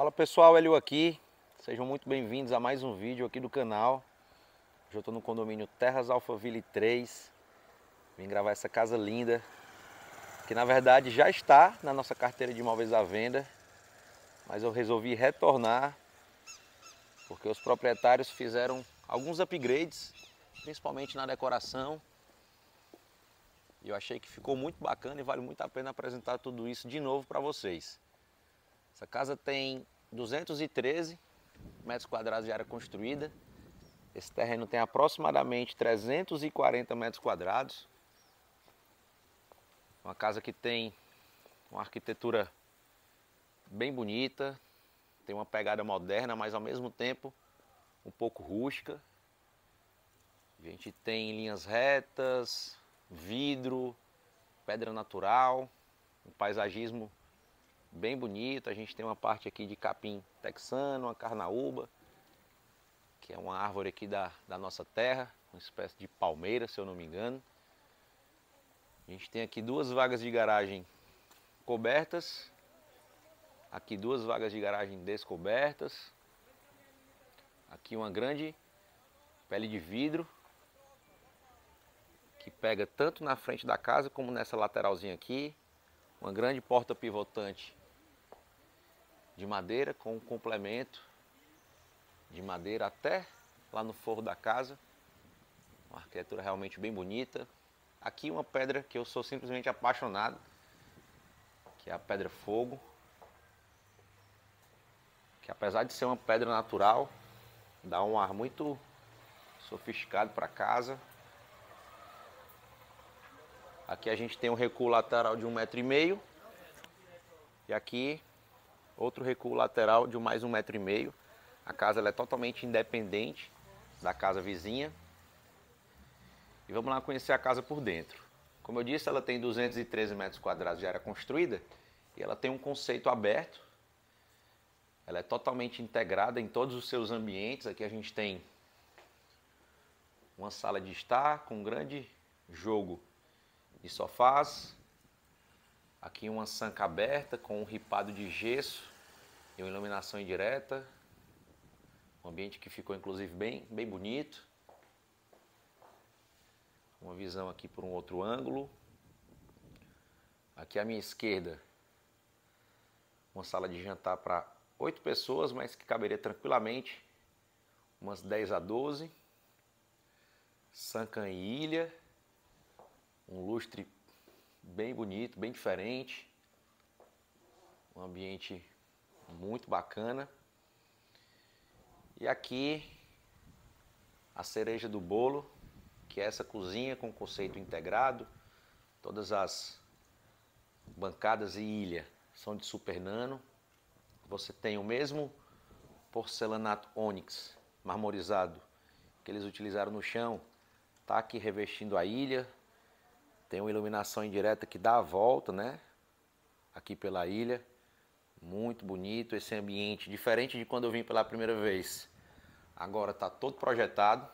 Fala pessoal, Hélio aqui. Sejam muito bem-vindos a mais um vídeo aqui do canal. Hoje eu estou no condomínio Terras Alphaville 3. Vim gravar essa casa linda, que na verdade já está na nossa carteira de imóveis à venda, mas eu resolvi retornar porque os proprietários fizeram alguns upgrades, principalmente na decoração. E eu achei que ficou muito bacana e vale muito a pena apresentar tudo isso de novo para vocês. Essa casa tem 213 metros quadrados de área construída. Esse terreno tem aproximadamente 340 metros quadrados. Uma casa que tem uma arquitetura bem bonita, tem uma pegada moderna, mas ao mesmo tempo um pouco rústica. A gente tem linhas retas, vidro, pedra natural, um paisagismo bem bonito. A gente tem uma parte aqui de capim texano, uma carnaúba, que é uma árvore aqui da, da nossa terra, uma espécie de palmeira, se eu não me engano. A gente tem aqui duas vagas de garagem cobertas, aqui duas vagas de garagem descobertas, aqui uma grande pele de vidro que pega tanto na frente da casa como nessa lateralzinha aqui, uma grande porta pivotante de madeira com um complemento de madeira até lá no forro da casa. Uma arquitetura realmente bem bonita. Aqui uma pedra que eu sou simplesmente apaixonado, que é a pedra fogo. Que apesar de ser uma pedra natural, dá um ar muito sofisticado para casa. Aqui a gente tem um recuo lateral de um metro e meio. E aqui outro recuo lateral de mais um metro e meio. A casa é totalmente independente da casa vizinha. E vamos lá conhecer a casa por dentro. Como eu disse, ela tem 213 metros quadrados de área construída e ela tem um conceito aberto. Ela é totalmente integrada em todos os seus ambientes. Aqui a gente tem uma sala de estar com um grande jogo de sofás. Aqui uma sanca aberta com um ripado de gesso e uma iluminação indireta. Um ambiente que ficou inclusive bem, bem bonito. Uma visão aqui por um outro ângulo. Aqui à minha esquerda, uma sala de jantar para oito pessoas, mas que caberia tranquilamente umas 10 a 12. Sancan e ilha, um lustre bem bonito, bem diferente. Um ambiente muito bacana. E aqui a cereja do bolo, que é essa cozinha com conceito integrado. Todas as bancadas e ilha são de super nano. Você tem o mesmo porcelanato ônix marmorizado que eles utilizaram no chão, tá aqui revestindo a ilha. Tem uma iluminação indireta que dá a volta, né? Aqui pela ilha. Muito bonito esse ambiente, diferente de quando eu vim pela primeira vez. Agora está todo projetado.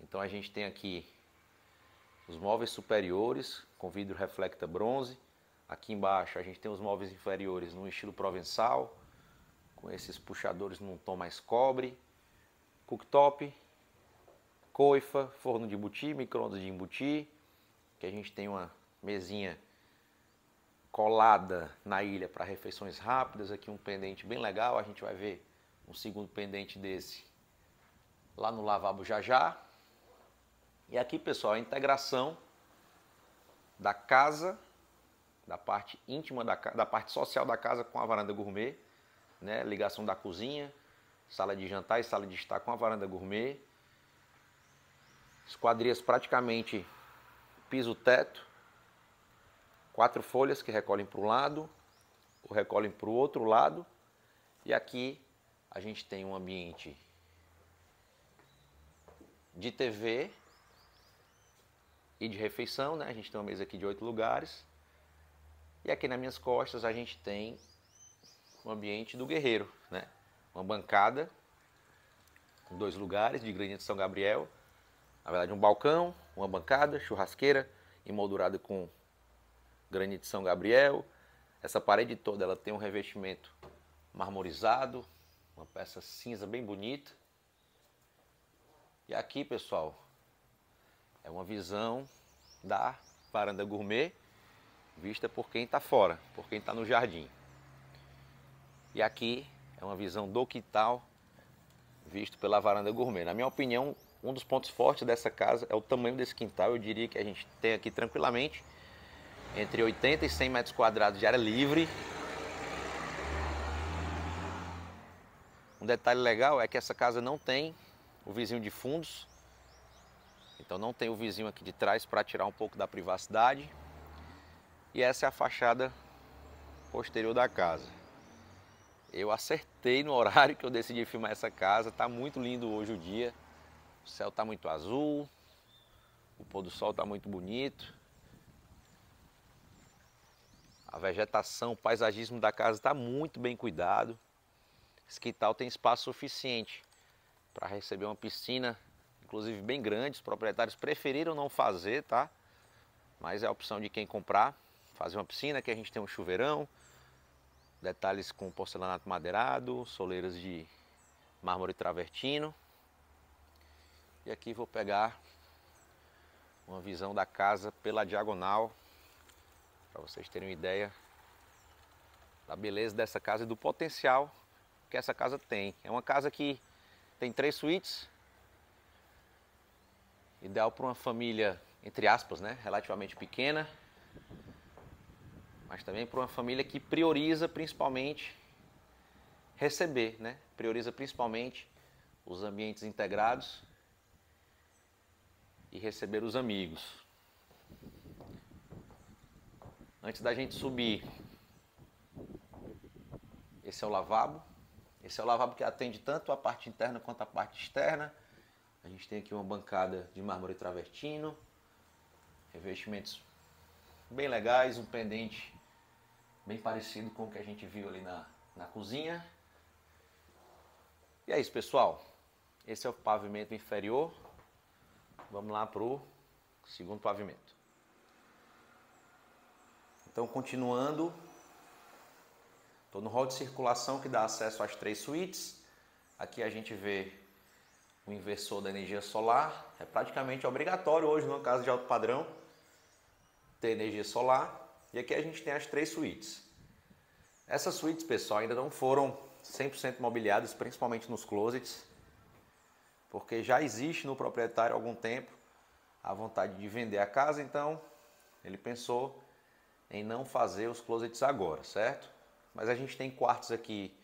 Então a gente tem aqui os móveis superiores com vidro reflecta bronze. Aqui embaixo a gente tem os móveis inferiores no estilo provençal, com esses puxadores num tom mais cobre. Cooktop, coifa, forno de embutir, micro-ondas de embutir. Que a gente tem uma mesinha colada na ilha para refeições rápidas. Aqui um pendente bem legal, a gente vai ver um segundo pendente desse lá no lavabo já já. E aqui, pessoal, a integração da casa, da parte íntima da, da parte social da casa com a varanda gourmet, né? Ligação da cozinha, sala de jantar e sala de estar com a varanda gourmet. Esquadrias praticamente piso-teto, quatro folhas que recolhem para um lado, ou recolhem para o outro lado, e aqui a gente tem um ambiente de TV e de refeição, né? A gente tem uma mesa aqui de oito lugares. E aqui nas minhas costas a gente tem o ambiente do guerreiro, né? Uma bancada com dois lugares de granito São Gabriel. Na verdade, um balcão, uma bancada, churrasqueira emoldurada com granito São Gabriel. Essa parede toda ela tem um revestimento marmorizado, uma peça cinza bem bonita. E aqui, pessoal, é uma visão da varanda gourmet vista por quem está fora, por quem está no jardim. E aqui é uma visão do quintal visto pela varanda gourmet. Na minha opinião, um dos pontos fortes dessa casa é o tamanho desse quintal. Eu diria que a gente tem aqui tranquilamente entre 80 e 100 metros quadrados de área livre. Um detalhe legal é que essa casa não tem o vizinho de fundos, então não tem o vizinho aqui de trás para tirar um pouco da privacidade. E essa é a fachada posterior da casa. Eu acertei no horário que eu decidi filmar essa casa. Tá muito lindo hoje o dia. O céu tá muito azul. O pôr do sol tá muito bonito. A vegetação, o paisagismo da casa está muito bem cuidado. Esse quintal tem espaço suficiente para receber uma piscina, inclusive bem grande. Os proprietários preferiram não fazer, tá? Mas é a opção de quem comprar. Fazer uma piscina, que a gente tem um chuveirão, detalhes com porcelanato madeirado, soleiras de mármore travertino. E aqui vou pegar uma visão da casa pela diagonal, para vocês terem uma ideia da beleza dessa casa e do potencial que essa casa tem. É uma casa que tem três suítes, ideal para uma família, entre aspas, né, relativamente pequena, mas também para uma família que prioriza principalmente receber, né? Prioriza principalmente os ambientes integrados e receber os amigos. Antes da gente subir, esse é o lavabo. Esse é o lavabo que atende tanto a parte interna quanto a parte externa. A gente tem aqui uma bancada de mármore travertino, revestimentos bem legais, um pendente bem parecido com o que a gente viu ali na, na cozinha. E é isso, pessoal. Esse é o pavimento inferior. Vamos lá para o segundo pavimento. Então, continuando, estou no hall de circulação que dá acesso às três suítes. Aqui a gente vê o inversor da energia solar. É praticamente obrigatório hoje, numa casa de alto padrão, ter energia solar. E aqui a gente tem as três suítes. Essas suítes, pessoal, ainda não foram 100% mobiliadas, principalmente nos closets, porque já existe no proprietário há algum tempo a vontade de vender a casa, então ele pensou em não fazer os closets agora, certo? Mas a gente tem quartos aqui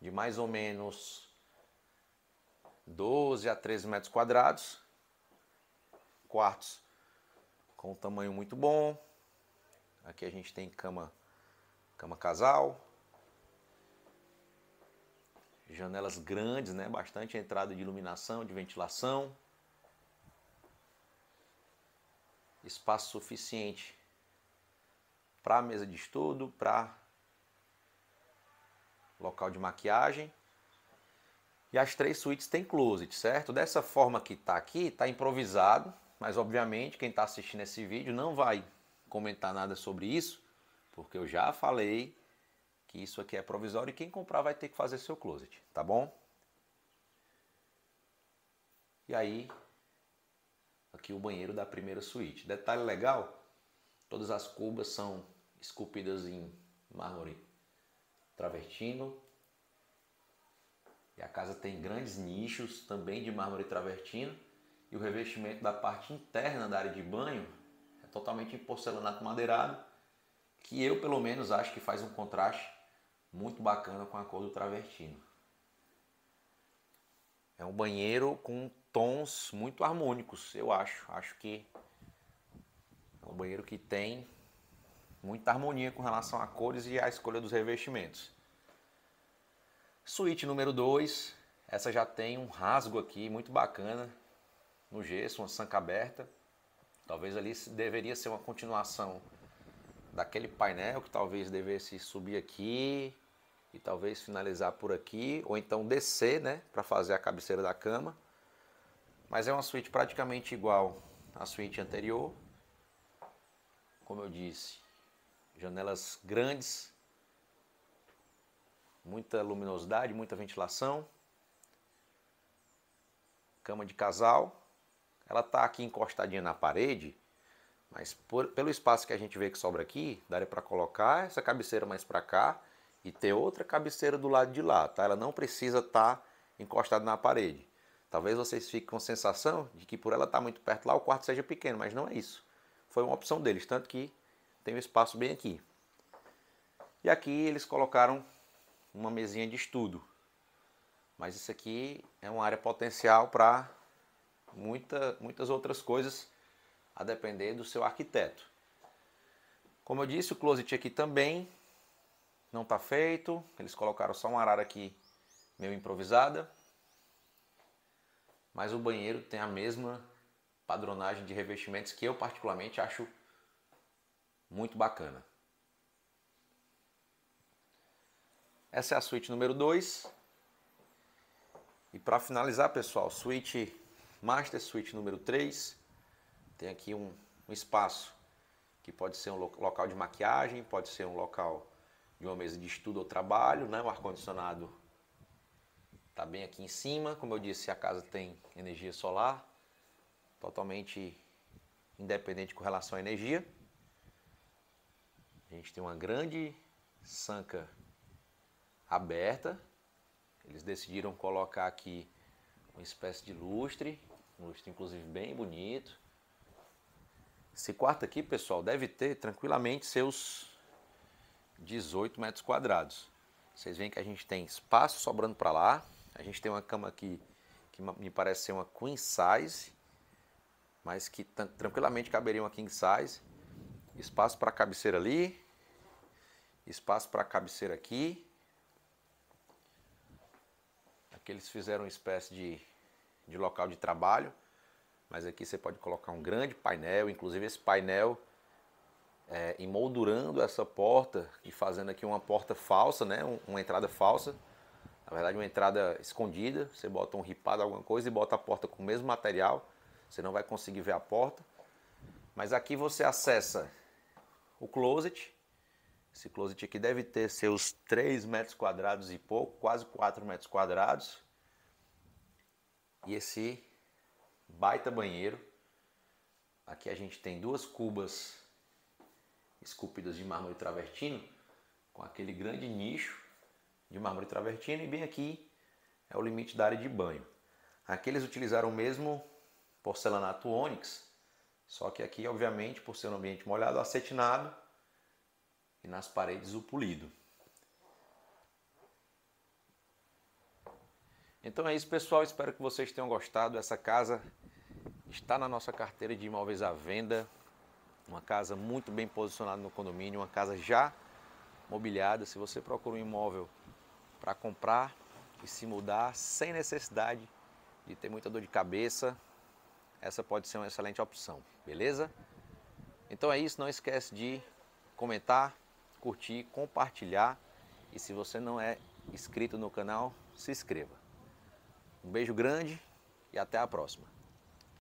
de mais ou menos 12 a 13 metros quadrados, quartos com um tamanho muito bom, Aqui a gente tem cama, cama casal, janelas grandes, né? Bastante entrada de iluminação, de ventilação, espaço suficiente para mesa de estudo, para local de maquiagem. E as três suítes têm closet, certo? Dessa forma que está aqui, está improvisado, mas obviamente quem está assistindo esse vídeo não vai comentar nada sobre isso, porque eu já falei que isso aqui é provisório e quem comprar vai ter que fazer seu closet, tá bom? E aí, aqui o banheiro da primeira suíte. Detalhe legal, todas as cubas são esculpidas em mármore travertino. E a casa tem grandes nichos também de mármore travertino. E o revestimento da parte interna da área de banho totalmente em porcelanato madeirado, que eu pelo menos acho que faz um contraste muito bacana com a cor do travertino. É um banheiro com tons muito harmônicos, eu acho. Acho que é um banheiro que tem muita harmonia com relação a cores e a escolha dos revestimentos. Suíte número 2, essa já tem um rasgo aqui muito bacana no gesso, uma sanca aberta. Talvez ali deveria ser uma continuação daquele painel que talvez devesse subir aqui e talvez finalizar por aqui, ou então descer, né, para fazer a cabeceira da cama. Mas é uma suíte praticamente igual à suíte anterior. Como eu disse, janelas grandes, muita luminosidade, muita ventilação. Cama de casal. Ela está aqui encostadinha na parede, mas por, pelo espaço que a gente vê que sobra aqui, daria para colocar essa cabeceira mais para cá e ter outra cabeceira do lado de lá, tá? Ela não precisa estar tá encostada na parede. Talvez vocês fiquem com a sensação de que por ela estar tá muito perto lá o quarto seja pequeno, mas não é isso. Foi uma opção deles, tanto que tem um espaço bem aqui. E aqui eles colocaram uma mesinha de estudo. Mas isso aqui é uma área potencial para muita, muitas outras coisas, a depender do seu arquiteto. Como eu disse, o closet aqui também não está feito. Eles colocaram só uma arara aqui meio improvisada. Mas o banheiro tem a mesma padronagem de revestimentos que eu particularmente acho muito bacana. Essa é a suíte número 2. E para finalizar, pessoal, suíte Master Suite número 3. Tem aqui um, um espaço que pode ser um local de maquiagem, pode ser um local de uma mesa de estudo ou trabalho, né? O ar-condicionado está bem aqui em cima. Como eu disse, a casa tem energia solar, totalmente independente com relação à energia. A gente tem uma grande sanca aberta. Eles decidiram colocar aqui uma espécie de lustre, um lustre inclusive bem bonito. Esse quarto aqui, pessoal, deve ter tranquilamente seus 18 metros quadrados. Vocês veem que a gente tem espaço sobrando para lá. A gente tem uma cama aqui que me parece ser uma queen size, mas que tranquilamente caberia uma king size. Espaço para cabeceira ali, espaço para cabeceira aqui. Aqui eles fizeram uma espécie de, de local de trabalho, mas aqui você pode colocar um grande painel, inclusive esse painel é, emoldurando essa porta e fazendo aqui uma porta falsa, né? uma entrada falsa. Na verdade, uma entrada escondida. Você bota um ripado, alguma coisa e bota a porta com o mesmo material. Você não vai conseguir ver a porta. Mas aqui você acessa o closet. Esse closet aqui deve ter seus 3 metros quadrados e pouco, quase 4 metros quadrados. E esse baita banheiro. Aqui a gente tem duas cubas esculpidas de mármore travertino, com aquele grande nicho de mármore travertino, e bem aqui é o limite da área de banho. Aqui eles utilizaram o mesmo porcelanato ônix, só que aqui, obviamente, por ser um ambiente molhado, acetinado e nas paredes o polido. Então é isso, pessoal. Espero que vocês tenham gostado. Essa casa está na nossa carteira de imóveis à venda. Uma casa muito bem posicionada no condomínio, uma casa já mobiliada. Se você procura um imóvel para comprar e se mudar sem necessidade de ter muita dor de cabeça, essa pode ser uma excelente opção, beleza? Então é isso, não esquece de comentar, curtir, compartilhar e se você não é inscrito no canal, se inscreva. Um beijo grande e até a próxima.